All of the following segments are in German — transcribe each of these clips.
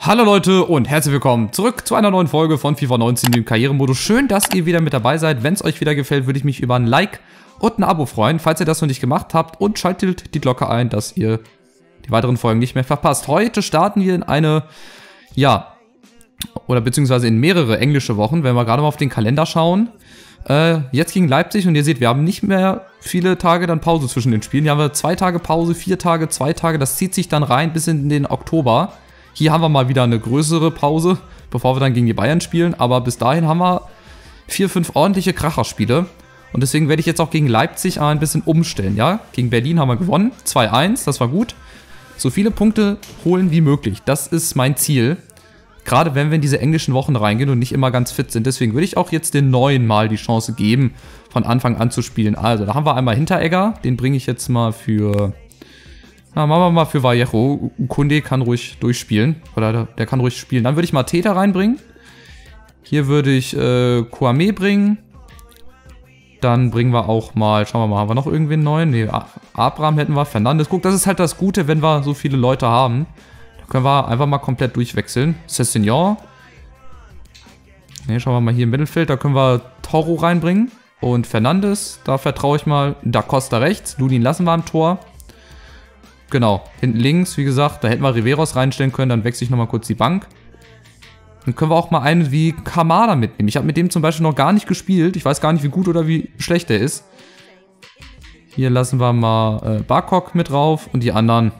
Hallo Leute und herzlich willkommen zurück zu einer neuen Folge von FIFA 19 dem Karrieremodus. Schön, dass ihr wieder mit dabei seid. Wenn es euch wieder gefällt, würde ich mich über ein Like und ein Abo freuen, falls ihr das noch nicht gemacht habt. Und schaltet die Glocke ein, dass ihr die weiteren Folgen nicht mehr verpasst. Heute starten wir in eine, ja, oder beziehungsweise in mehrere englische Wochen, wenn wir gerade mal auf den Kalender schauen. Äh, jetzt gegen Leipzig und ihr seht, wir haben nicht mehr viele Tage dann Pause zwischen den Spielen. Hier haben wir zwei Tage Pause, vier Tage, zwei Tage. Das zieht sich dann rein bis in den Oktober. Hier haben wir mal wieder eine größere Pause, bevor wir dann gegen die Bayern spielen. Aber bis dahin haben wir vier, fünf ordentliche Kracherspiele. Und deswegen werde ich jetzt auch gegen Leipzig ein bisschen umstellen, ja? Gegen Berlin haben wir gewonnen, 2-1, das war gut. So viele Punkte holen wie möglich, das ist mein Ziel. Gerade wenn wir in diese englischen Wochen reingehen und nicht immer ganz fit sind. Deswegen würde ich auch jetzt den neuen mal die Chance geben, von Anfang an zu spielen. Also, da haben wir einmal Hinteregger, den bringe ich jetzt mal für na, machen wir mal für Vallejo. Kunde kann ruhig durchspielen. Oder der, kann ruhig spielen. Dann würde ich mal Täter reinbringen. Hier würde ich äh, Kwame bringen. Dann bringen wir auch mal, schauen wir mal, haben wir noch irgendwen neuen? Ne, Abraham hätten wir, Fernandes. Guck, das ist halt das Gute, wenn wir so viele Leute haben. Da können wir einfach mal komplett durchwechseln. Cessignon. Ne, schauen wir mal hier im Mittelfeld. Da können wir Toro reinbringen. Und Fernandes, da vertraue ich mal Da Costa rechts. Ludin lassen wir am Tor. Genau, hinten links, wie gesagt, da hätten wir Riveros reinstellen können, dann wechsle ich nochmal kurz die Bank. Dann können wir auch mal einen wie Kamada mitnehmen. Ich habe mit dem zum Beispiel noch gar nicht gespielt. Ich weiß gar nicht, wie gut oder wie schlecht der ist. Hier lassen wir mal äh, Barkok mit drauf und die anderen,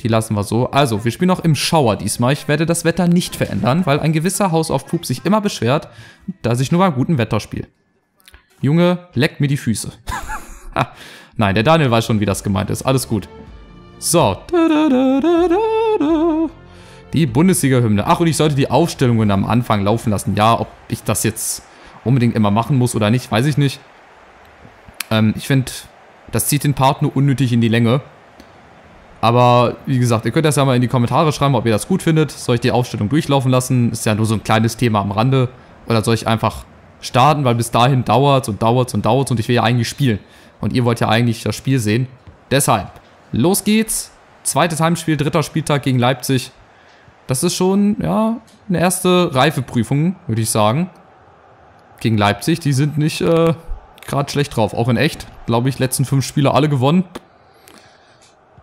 die lassen wir so. Also, wir spielen noch im Schauer diesmal. Ich werde das Wetter nicht verändern, weil ein gewisser House of Poop sich immer beschwert, dass ich nur beim guten Wetter spiele. Junge, leck mir die Füße. Nein, der Daniel weiß schon, wie das gemeint ist. Alles gut. So. Die Bundesliga-Hymne. Ach, und ich sollte die Aufstellungen am Anfang laufen lassen. Ja, ob ich das jetzt unbedingt immer machen muss oder nicht, weiß ich nicht. Ähm, ich finde, das zieht den Part nur unnötig in die Länge. Aber wie gesagt, ihr könnt das ja mal in die Kommentare schreiben, ob ihr das gut findet. Soll ich die Aufstellung durchlaufen lassen? Ist ja nur so ein kleines Thema am Rande. Oder soll ich einfach starten, weil bis dahin dauert es und dauert es und dauert es und ich will ja eigentlich spielen. Und ihr wollt ja eigentlich das Spiel sehen. Deshalb Los geht's. Zweites Heimspiel, dritter Spieltag gegen Leipzig. Das ist schon, ja, eine erste Reifeprüfung, würde ich sagen. Gegen Leipzig, die sind nicht äh, gerade schlecht drauf. Auch in echt, glaube ich, letzten fünf Spiele alle gewonnen.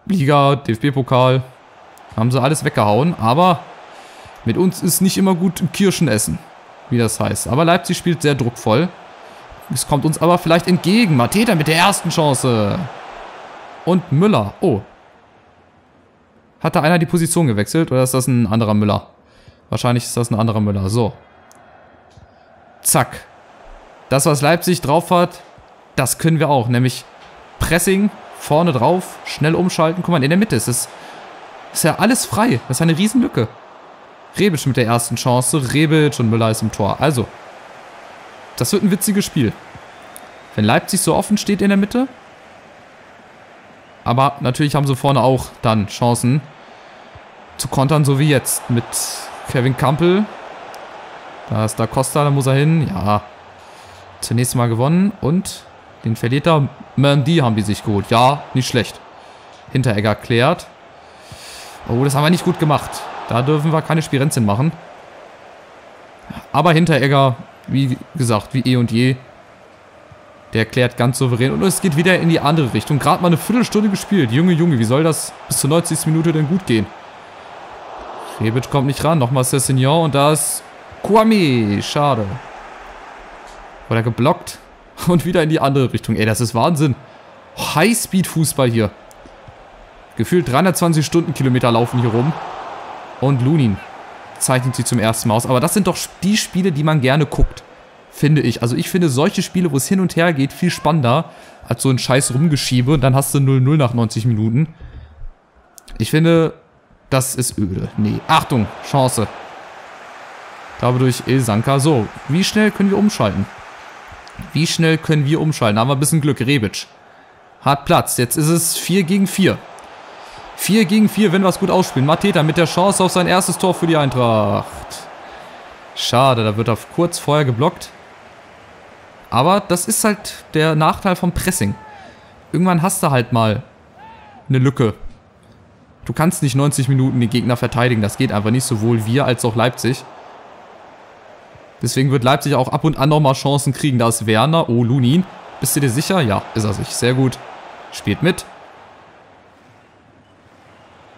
Liga, DFB-Pokal, haben sie alles weggehauen. Aber mit uns ist nicht immer gut Kirschen essen, wie das heißt. Aber Leipzig spielt sehr druckvoll. Es kommt uns aber vielleicht entgegen. Mateta mit der ersten Chance. Und Müller. Oh. Hat da einer die Position gewechselt oder ist das ein anderer Müller? Wahrscheinlich ist das ein anderer Müller. So. Zack. Das, was Leipzig drauf hat, das können wir auch. Nämlich Pressing, vorne drauf, schnell umschalten. Guck mal, in der Mitte ist es. Ist ja alles frei. Das ist eine Riesenlücke. Rebic mit der ersten Chance. Rebic und Müller ist im Tor. Also. Das wird ein witziges Spiel. Wenn Leipzig so offen steht in der Mitte, aber natürlich haben sie vorne auch dann Chancen zu kontern, so wie jetzt mit Kevin Campbell. Da ist da Costa, da muss er hin. Ja, zunächst mal gewonnen. Und den Verlieter Mandy haben die sich geholt. Ja, nicht schlecht. Hinteregger klärt. Oh, das haben wir nicht gut gemacht. Da dürfen wir keine Spirenzin machen. Aber Hinteregger, wie gesagt, wie eh und je, der erklärt ganz souverän. Und es geht wieder in die andere Richtung. Gerade mal eine Viertelstunde gespielt. Junge, Junge, wie soll das bis zur 90. Minute denn gut gehen? Rebic kommt nicht ran. Nochmal Cessignon und da ist Kwame. Schade. Wurde geblockt. Und wieder in die andere Richtung. Ey, das ist Wahnsinn. Highspeed-Fußball hier. Gefühlt 320 Stundenkilometer laufen hier rum. Und Lunin zeichnet sie zum ersten Mal aus. Aber das sind doch die Spiele, die man gerne guckt finde ich. Also ich finde solche Spiele, wo es hin und her geht, viel spannender als so ein scheiß Rumgeschiebe und dann hast du 0-0 nach 90 Minuten. Ich finde, das ist öde. Nee, Achtung, Chance. Glaube durch Ilsanka. So, wie schnell können wir umschalten? Wie schnell können wir umschalten? Da haben wir ein bisschen Glück. Rebic hat Platz. Jetzt ist es 4 gegen 4. 4 gegen 4, wenn wir es gut ausspielen. Mateta mit der Chance auf sein erstes Tor für die Eintracht. Schade, da wird er kurz vorher geblockt. Aber das ist halt der Nachteil vom Pressing. Irgendwann hast du halt mal eine Lücke. Du kannst nicht 90 Minuten den Gegner verteidigen. Das geht einfach nicht, sowohl wir als auch Leipzig. Deswegen wird Leipzig auch ab und an nochmal Chancen kriegen. Da ist Werner. Oh, Lunin. Bist du dir sicher? Ja, ist er sich. Sehr gut. Spielt mit.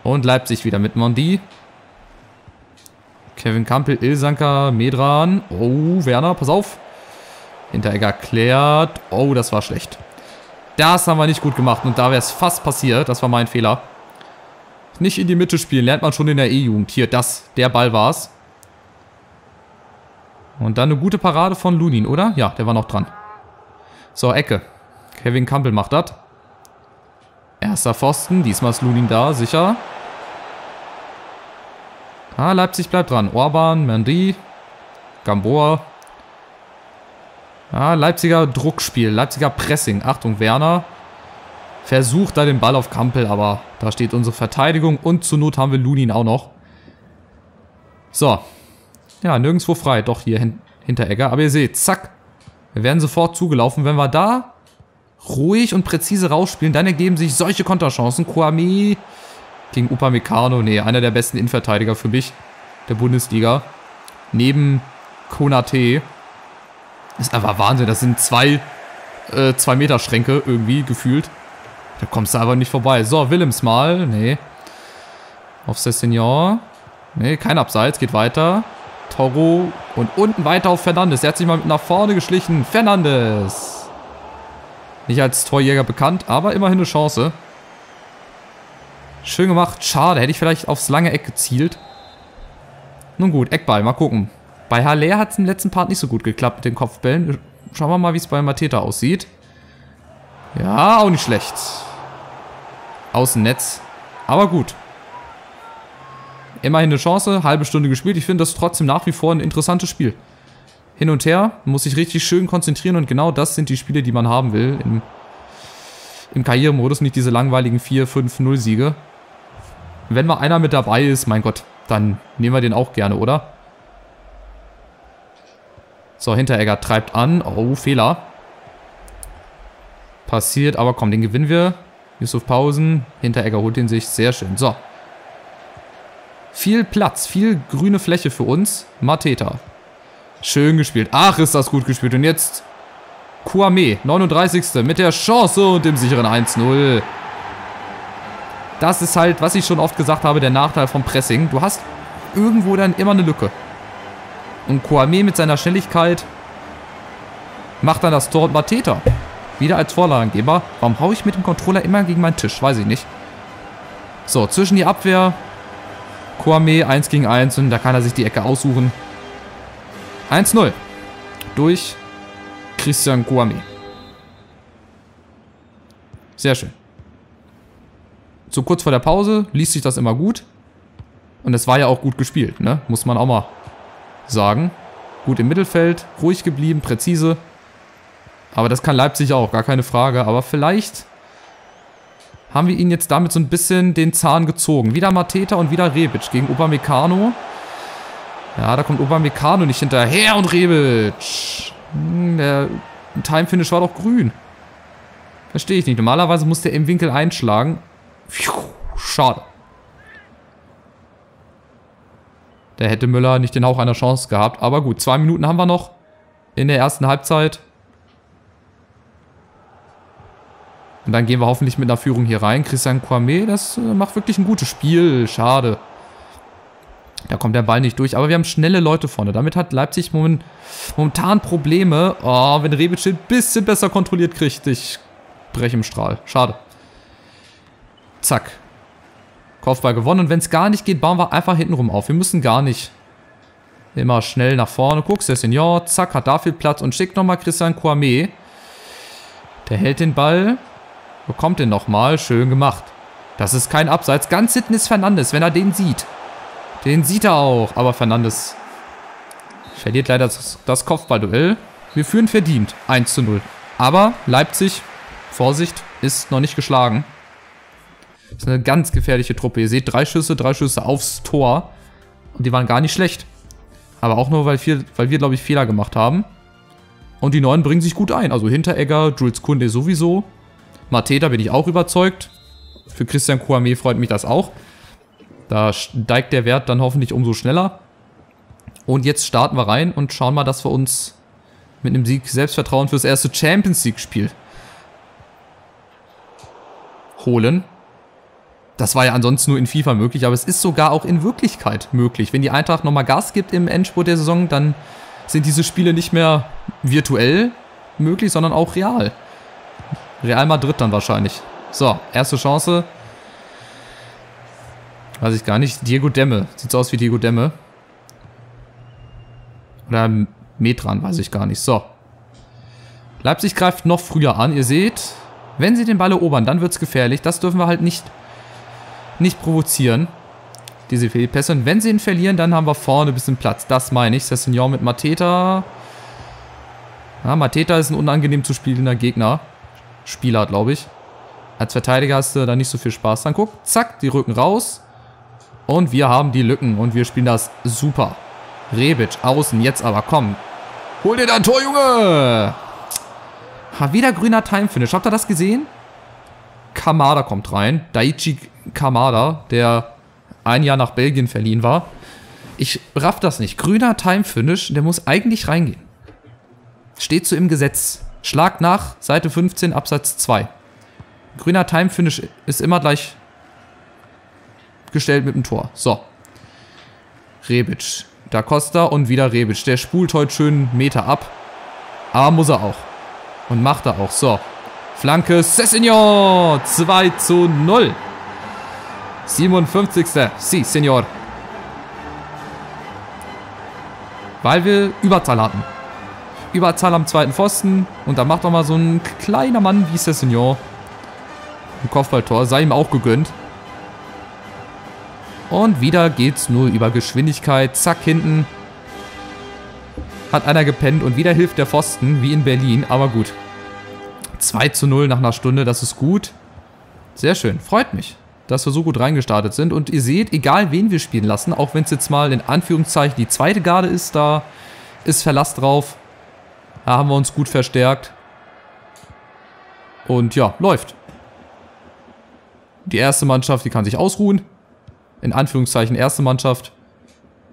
Und Leipzig wieder mit Mondi. Kevin Campbell, Ilsanker, Medran. Oh, Werner, pass auf. Hinteregger klärt. Oh, das war schlecht. Das haben wir nicht gut gemacht und da wäre es fast passiert. Das war mein Fehler. Nicht in die Mitte spielen, lernt man schon in der E-Jugend. Hier, das, der Ball war's. Und dann eine gute Parade von Lunin, oder? Ja, der war noch dran. So, Ecke. Kevin Campbell macht das. Erster Pfosten, diesmal ist Lunin da, sicher. Ah, Leipzig bleibt dran. Orban, Mendy, Gamboa. Ah, Leipziger Druckspiel, Leipziger Pressing. Achtung, Werner versucht da den Ball auf Kampel, aber da steht unsere Verteidigung und zur Not haben wir Lunin auch noch. So. Ja, nirgendwo frei. Doch, hier hin hinter Egger. Aber ihr seht, zack. Wir werden sofort zugelaufen. Wenn wir da ruhig und präzise rausspielen, dann ergeben sich solche Konterchancen. Kwame gegen Upamecano. Nee, einer der besten Innenverteidiger für mich der Bundesliga. Neben Konate. Ist einfach Wahnsinn. Das sind zwei, äh, zwei Meter Schränke irgendwie gefühlt. Da kommst du aber nicht vorbei. So, Willems mal. Nee. Auf Sessignon. Nee, kein Abseits. Geht weiter. Toro. Und unten weiter auf Fernandes. Er hat sich mal nach vorne geschlichen. Fernandes. Nicht als Torjäger bekannt, aber immerhin eine Chance. Schön gemacht. Schade, hätte ich vielleicht aufs lange Eck gezielt. Nun gut, Eckball, mal gucken. Bei Haller hat es im letzten Part nicht so gut geklappt mit den Kopfbällen. Schauen wir mal, wie es bei Mateta aussieht. Ja, auch nicht schlecht. Außennetz. Aber gut. Immerhin eine Chance, halbe Stunde gespielt. Ich finde das trotzdem nach wie vor ein interessantes Spiel. Hin und her, muss sich richtig schön konzentrieren und genau das sind die Spiele, die man haben will im, im Karrieremodus. Nicht diese langweiligen 4-5-0-Siege. Wenn mal einer mit dabei ist, mein Gott, dann nehmen wir den auch gerne, oder? So, Hinteregger treibt an. Oh, Fehler. Passiert, aber komm, den gewinnen wir. Yusuf Pausen. Hinteregger holt den sich. Sehr schön. So. Viel Platz, viel grüne Fläche für uns. Mateta. Schön gespielt. Ach, ist das gut gespielt. Und jetzt Kuame, 39. mit der Chance und dem sicheren 1-0. Das ist halt, was ich schon oft gesagt habe, der Nachteil vom Pressing. Du hast irgendwo dann immer eine Lücke. Und Kwame mit seiner Schnelligkeit macht dann das Tor und Mateta. Wieder als Vorlagengeber. Warum haue ich mit dem Controller immer gegen meinen Tisch? Weiß ich nicht. So, zwischen die Abwehr. Kwame 1 gegen 1 und da kann er sich die Ecke aussuchen. 1-0. Durch Christian Kwame. Sehr schön so kurz vor der Pause liest sich das immer gut. Und es war ja auch gut gespielt, ne? Muss man auch mal sagen. Gut im Mittelfeld, ruhig geblieben, präzise. Aber das kann Leipzig auch, gar keine Frage. Aber vielleicht haben wir ihn jetzt damit so ein bisschen den Zahn gezogen. Wieder Mateta und wieder Rebic gegen Upamecano. Ja, da kommt Upamecano nicht hinterher und Rebic. Hm, der Time-Finish war doch grün. Verstehe ich nicht. Normalerweise muss der im Winkel einschlagen. Schade. Da hätte Müller nicht den Hauch einer Chance gehabt. Aber gut, zwei Minuten haben wir noch in der ersten Halbzeit. Und dann gehen wir hoffentlich mit einer Führung hier rein. Christian Kwame, das äh, macht wirklich ein gutes Spiel. Schade. Da kommt der Ball nicht durch. Aber wir haben schnelle Leute vorne. Damit hat Leipzig momentan Probleme. Oh, wenn Rebic ein bisschen besser kontrolliert kriegt. Ich breche im Strahl. Schade. Zack. Kopfball gewonnen. Und wenn es gar nicht geht, bauen wir einfach hintenrum auf. Wir müssen gar nicht immer schnell nach vorne. Guckst, der Senior, zack, hat da viel Platz und schickt nochmal Christian Kwame. Der hält den Ball. Bekommt den nochmal. Schön gemacht. Das ist kein Abseits. Ganz hinten ist Fernandes, wenn er den sieht. Den sieht er auch. Aber Fernandes verliert leider das, das Kopfballduell. Wir führen verdient. 1 zu 0. Aber Leipzig, Vorsicht, ist noch nicht geschlagen. Das ist eine ganz gefährliche Truppe. Ihr seht, drei Schüsse, drei Schüsse aufs Tor. Und die waren gar nicht schlecht. Aber auch nur, weil, viel, weil wir, glaube ich, Fehler gemacht haben. Und die Neuen bringen sich gut ein. Also Hinteregger, Jules Kunde sowieso. Mateta bin ich auch überzeugt. Für Christian Kouame freut mich das auch. Da steigt der Wert dann hoffentlich umso schneller. Und jetzt starten wir rein und schauen mal, dass wir uns mit einem Sieg Selbstvertrauen fürs erste Champions League-Spiel holen. Das war ja ansonsten nur in FIFA möglich, aber es ist sogar auch in Wirklichkeit möglich. Wenn die Eintracht nochmal Gas gibt im Endspurt der Saison, dann sind diese Spiele nicht mehr virtuell möglich, sondern auch real. Real Madrid dann wahrscheinlich. So, erste Chance. Weiß ich gar nicht. Diego Demme. Sieht so aus wie Diego Demme. Oder Metran, weiß ich gar nicht. So. Leipzig greift noch früher an. Ihr seht, wenn sie den Ball erobern, dann wird es gefährlich. Das dürfen wir halt nicht, nicht provozieren. Diese Fehlpässe. Und wenn sie ihn verlieren, dann haben wir vorne ein bisschen Platz. Das meine ich. Sessignon mit Mateta. Ja, Mateta ist ein unangenehm zu spielender Gegner. Spieler, glaube ich. Als Verteidiger hast du da nicht so viel Spaß. Dann guck, zack, die Rücken raus. Und wir haben die Lücken und wir spielen das super. Rebic, außen, jetzt aber, komm. Hol dir dein Tor, Junge! Ha, wieder grüner Time-Finish. Habt ihr das gesehen? Kamada kommt rein. Daichi Kamada, der ein Jahr nach Belgien verliehen war. Ich raff das nicht. Grüner Time-Finish, der muss eigentlich reingehen. Steht so im Gesetz. Schlag nach, Seite 15, Absatz 2. Grüner Time-Finish ist immer gleich gestellt mit dem Tor. So. Rebic. Da Costa und wieder Rebic. Der spult heute schön Meter ab. Aber muss er auch. Und macht er auch. So. Flanke Sessignon. 2 zu 0. 57. Si, Senor. Weil wir Überzahl hatten. Überzahl am zweiten Pfosten. Und da macht doch mal so ein kleiner Mann wie Sessignon ein Kopfballtor. Sei ihm auch gegönnt. Und wieder geht's nur über Geschwindigkeit. Zack, hinten. Hat einer gepennt und wieder hilft der Pfosten, wie in Berlin. Aber gut. 2 zu 0 nach einer Stunde, das ist gut. Sehr schön, freut mich, dass wir so gut reingestartet sind. Und ihr seht, egal wen wir spielen lassen, auch wenn es jetzt mal in Anführungszeichen die zweite Garde ist, da ist Verlass drauf. Da haben wir uns gut verstärkt. Und ja, läuft. Die erste Mannschaft, die kann sich ausruhen. In Anführungszeichen erste Mannschaft.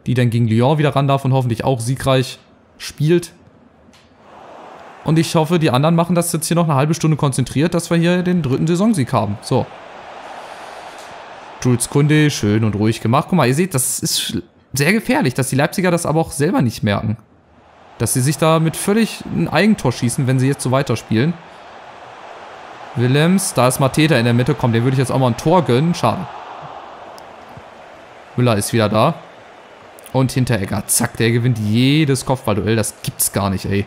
Die dann gegen Lyon wieder ran darf und hoffentlich auch siegreich spielt. Und ich hoffe, die anderen machen das jetzt hier noch eine halbe Stunde konzentriert, dass wir hier den dritten Saisonsieg haben. So. Jules Kunde, schön und ruhig gemacht. Guck mal, ihr seht, das ist sehr gefährlich, dass die Leipziger das aber auch selber nicht merken. Dass sie sich da mit völlig ein Eigentor schießen, wenn sie jetzt so weiterspielen. Willems, da ist Mateta in der Mitte. Komm, den würde ich jetzt auch mal ein Tor gönnen. Schade. Müller ist wieder da. Und Hinteregger. Zack, der gewinnt jedes Kopfballduell. Das gibt's gar nicht, ey.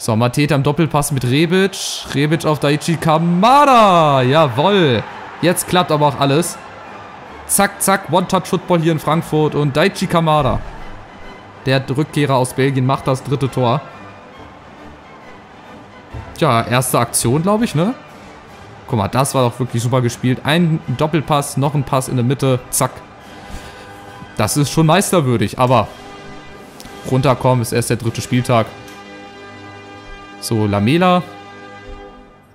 So, Mateta im Doppelpass mit Rebic. Rebic auf Daichi Kamada. Jawoll. Jetzt klappt aber auch alles. Zack, zack. One-Touch-Football hier in Frankfurt. Und Daichi Kamada. Der Rückkehrer aus Belgien macht das dritte Tor. Tja, erste Aktion, glaube ich, ne? Guck mal, das war doch wirklich super gespielt. Ein Doppelpass, noch ein Pass in der Mitte, zack. Das ist schon meisterwürdig, aber runterkommen ist erst der dritte Spieltag. So, Lamela.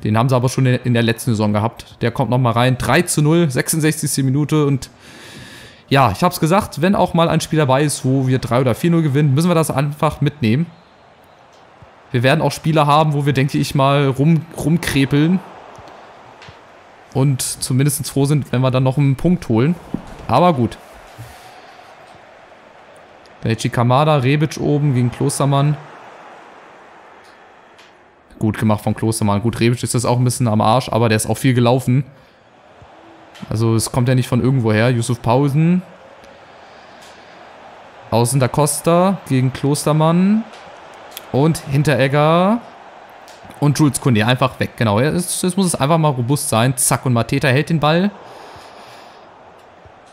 Den haben sie aber schon in der letzten Saison gehabt. Der kommt nochmal rein. 3 zu 0, 66. Minute und ja, ich habe es gesagt, wenn auch mal ein Spiel dabei ist, wo wir 3 oder 4-0 gewinnen, müssen wir das einfach mitnehmen. Wir werden auch Spiele haben, wo wir, denke ich mal, rum, rumkrepeln. Und zumindest froh sind, wenn wir dann noch einen Punkt holen. Aber gut. Daichi Kamada, Rebic oben gegen Klostermann. Gut gemacht von Klostermann. Gut, Rebic ist das auch ein bisschen am Arsch, aber der ist auch viel gelaufen. Also es kommt ja nicht von irgendwoher. Yusuf Pausen. Außen da Costa gegen Klostermann. Und Hinteregger. Und Jules Kunde einfach weg. Genau, jetzt, muss es einfach mal robust sein. Zack, und Mateta hält den Ball.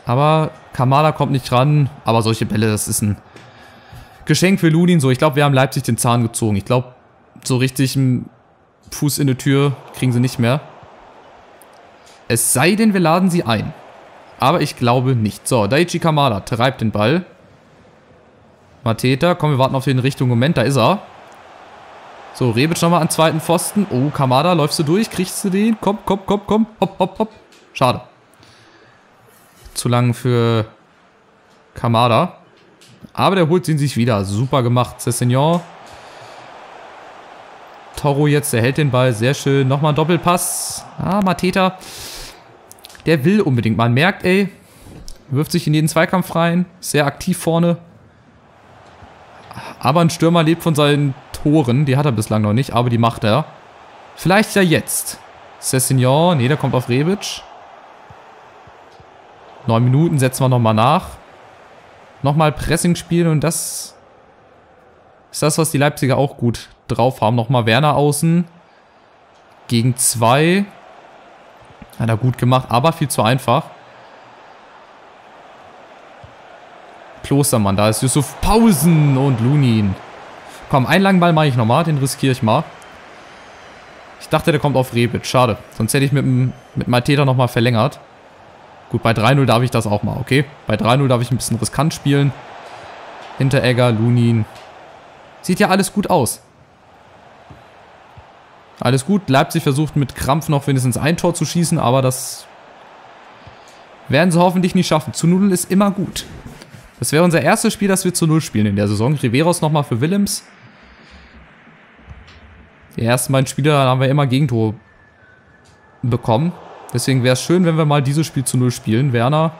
Aber Kamada kommt nicht ran. Aber solche Bälle, das ist ein Geschenk für Lunin. So, ich glaube, wir haben Leipzig den Zahn gezogen. Ich glaube, so richtig einen Fuß in die Tür kriegen sie nicht mehr. Es sei denn, wir laden sie ein. Aber ich glaube nicht. So, Daichi Kamada treibt den Ball. Mateta, komm, wir warten auf den richtigen Moment. Da ist er. So, Rebic nochmal an zweiten Pfosten. Oh, Kamada, läufst du durch? Kriegst du den? Komm, komm, komm, komm. Hopp, hopp, hopp. Schade. zu lang für Kamada. Aber der holt ihn sich wieder. Super gemacht, Cessignon. Toro jetzt, der hält den Ball. Sehr schön. Nochmal ein Doppelpass. Ah, Mateta. Der will unbedingt. Man merkt, ey, wirft sich in jeden Zweikampf rein. Sehr aktiv vorne. Aber ein Stürmer lebt von seinen Toren. Die hat er bislang noch nicht, aber die macht er. Vielleicht ja jetzt. Cessignon, nee, der kommt auf Rebic. Neun Minuten setzen wir nochmal nach. Nochmal Pressing spielen und das ist das, was die Leipziger auch gut drauf haben. Nochmal Werner außen. Gegen zwei. Hat er gut gemacht, aber viel zu einfach. Klostermann, da ist Yusuf Pausen und Lunin. Komm, einen langen Ball mache ich nochmal, den riskiere ich mal. Ich dachte, der kommt auf Rebic, schade. Sonst hätte ich mit, mit Malteta nochmal verlängert. Gut, bei 3-0 darf ich das auch mal, okay? Bei 3-0 darf ich ein bisschen riskant spielen. Hinteregger, Lunin. Sieht ja alles gut aus. Alles gut. Leipzig versucht mit Krampf noch wenigstens ein Tor zu schießen, aber das werden sie hoffentlich nicht schaffen. Zu 0 ist immer gut. Das wäre unser erstes Spiel, das wir zu 0 spielen in der Saison. Riveros nochmal für Willems. Die ersten beiden Spiele haben wir immer Gegentore bekommen. Deswegen wäre es schön, wenn wir mal dieses Spiel zu 0 spielen. Werner.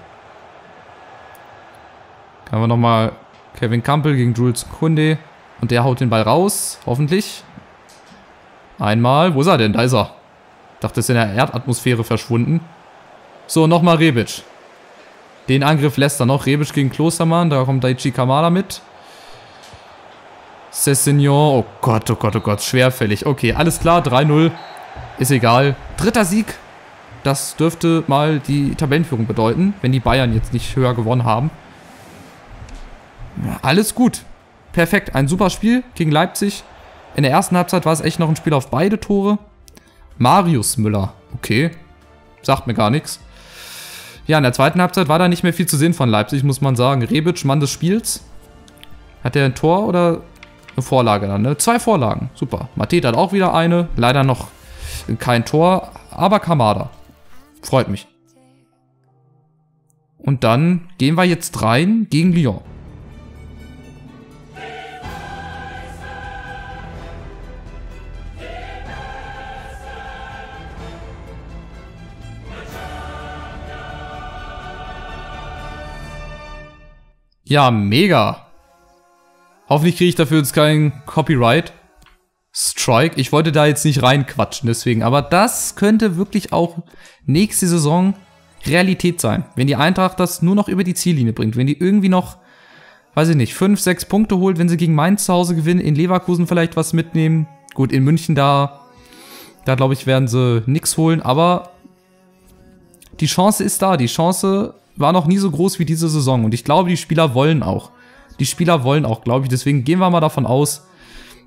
Haben wir nochmal Kevin Campbell gegen Jules Kunde. Und der haut den Ball raus, hoffentlich. Einmal. Wo ist er denn? Da ist er. Dachte, ist in der Erdatmosphäre verschwunden. So, nochmal Rebic. Den Angriff lässt er noch. Rebic gegen Klostermann. Da kommt Daichi Kamada mit. Cessignon. Oh Gott, oh Gott, oh Gott. Schwerfällig. Okay, alles klar. 3-0. Ist egal. Dritter Sieg. Das dürfte mal die Tabellenführung bedeuten, wenn die Bayern jetzt nicht höher gewonnen haben. Alles gut. Perfekt. Ein super Spiel gegen Leipzig. In der ersten Halbzeit war es echt noch ein Spiel auf beide Tore. Marius Müller. Okay. Sagt mir gar nichts. Ja, in der zweiten Halbzeit war da nicht mehr viel zu sehen von Leipzig, muss man sagen. Rebic, Mann des Spiels. Hat er ein Tor oder eine Vorlage dann, ne? Zwei Vorlagen. Super. Mateta hat auch wieder eine. Leider noch kein Tor, aber Kamada. Freut mich. Und dann gehen wir jetzt rein gegen Lyon. Ja, mega. Hoffentlich kriege ich dafür jetzt keinen Copyright. Strike. Ich wollte da jetzt nicht reinquatschen, deswegen. Aber das könnte wirklich auch nächste Saison Realität sein. Wenn die Eintracht das nur noch über die Ziellinie bringt. Wenn die irgendwie noch, weiß ich nicht, fünf, sechs Punkte holt, wenn sie gegen Mainz zu Hause gewinnen, in Leverkusen vielleicht was mitnehmen. Gut, in München da, da glaube ich, werden sie nichts holen. Aber die Chance ist da. Die Chance war noch nie so groß wie diese Saison. Und ich glaube, die Spieler wollen auch. Die Spieler wollen auch, glaube ich. Deswegen gehen wir mal davon aus,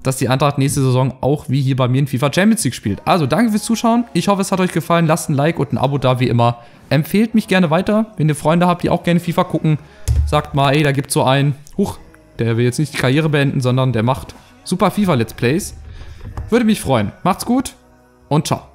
dass die Eintracht nächste Saison auch wie hier bei mir in FIFA Champions League spielt. Also danke fürs Zuschauen. Ich hoffe, es hat euch gefallen. Lasst ein Like und ein Abo da, wie immer. Empfehlt mich gerne weiter. Wenn ihr Freunde habt, die auch gerne FIFA gucken, sagt mal, ey, da gibt's so einen. Huch, der will jetzt nicht die Karriere beenden, sondern der macht super FIFA Let's Plays. Würde mich freuen. Macht's gut und ciao.